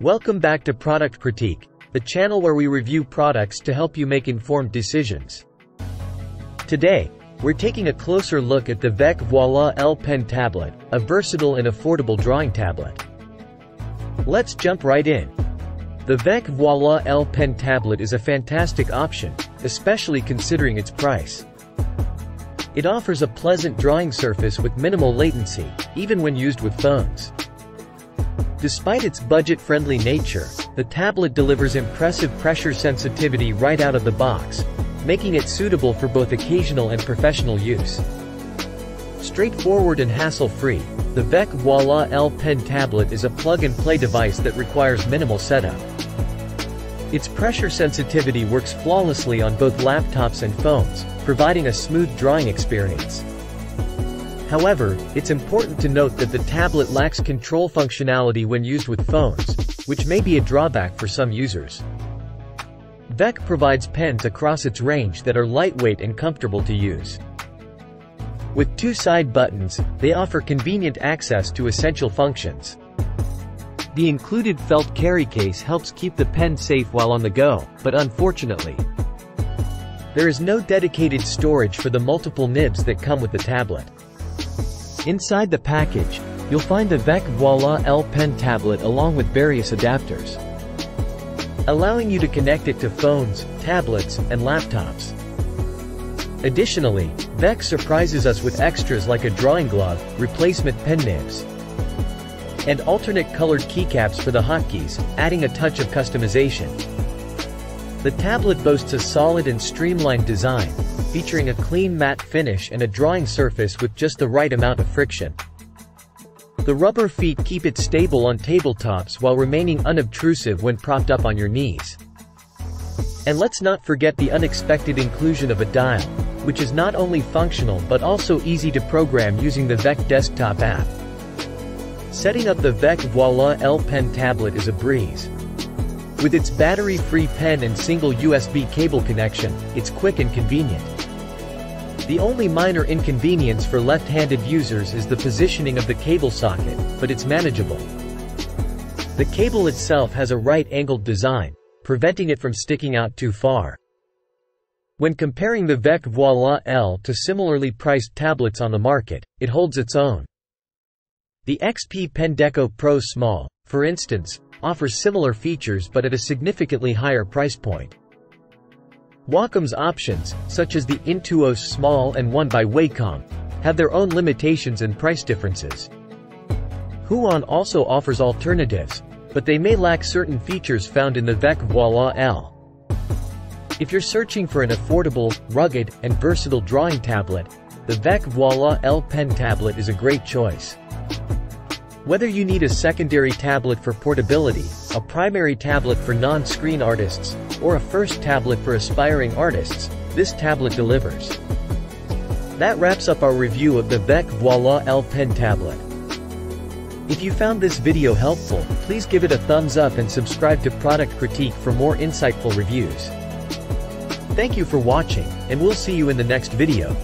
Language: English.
Welcome back to Product Critique, the channel where we review products to help you make informed decisions. Today, we're taking a closer look at the Veikk Voila L Pen tablet, a versatile and affordable drawing tablet. Let's jump right in. The Veikk Voila L Pen tablet is a fantastic option, especially considering its price. It offers a pleasant drawing surface with minimal latency, even when used with phones. Despite its budget-friendly nature, the tablet delivers impressive pressure sensitivity right out of the box, making it suitable for both occasional and professional use. Straightforward and hassle-free, the Veikk Voila L Pen tablet is a plug-and-play device that requires minimal setup. Its pressure sensitivity works flawlessly on both laptops and phones, providing a smooth drawing experience. However, it's important to note that the tablet lacks control functionality when used with phones, which may be a drawback for some users. Veikk provides pens across its range that are lightweight and comfortable to use. With two side buttons, they offer convenient access to essential functions. The included felt carry case helps keep the pen safe while on the go, but unfortunately, there is no dedicated storage for the multiple nibs that come with the tablet. Inside the package, you'll find the Veikk Voila L Pen tablet along with various adapters, allowing you to connect it to phones, tablets, and laptops. Additionally, Veikk surprises us with extras like a drawing glove, replacement pen nibs, and alternate colored keycaps for the hotkeys, adding a touch of customization. The tablet boasts a solid and streamlined design, featuring a clean matte finish and a drawing surface with just the right amount of friction. The rubber feet keep it stable on tabletops while remaining unobtrusive when propped up on your knees. And let's not forget the unexpected inclusion of a dial, which is not only functional but also easy to program using the Veikk desktop app. Setting up the Veikk Voila L Pen tablet is a breeze. With its battery-free pen and single USB cable connection, it's quick and convenient. The only minor inconvenience for left-handed users is the positioning of the cable socket, but it's manageable. The cable itself has a right-angled design, preventing it from sticking out too far. When comparing the Veikk Voila L to similarly priced tablets on the market, it holds its own. The XP-Pen Deco Pro Small, for instance, offers similar features but at a significantly higher price point. Wacom's options, such as the Intuos Small and One by Wacom, have their own limitations and price differences. Huion also offers alternatives, but they may lack certain features found in the Veikk Voila L. If you're searching for an affordable, rugged, and versatile drawing tablet, the Veikk Voila L Pen tablet is a great choice. Whether you need a secondary tablet for portability, a primary tablet for non-screen artists, or a first tablet for aspiring artists, this tablet delivers. That wraps up our review of the Veikk Voila L Pen tablet. If you found this video helpful, please give it a thumbs up and subscribe to Product Critique for more insightful reviews. Thank you for watching, and we'll see you in the next video.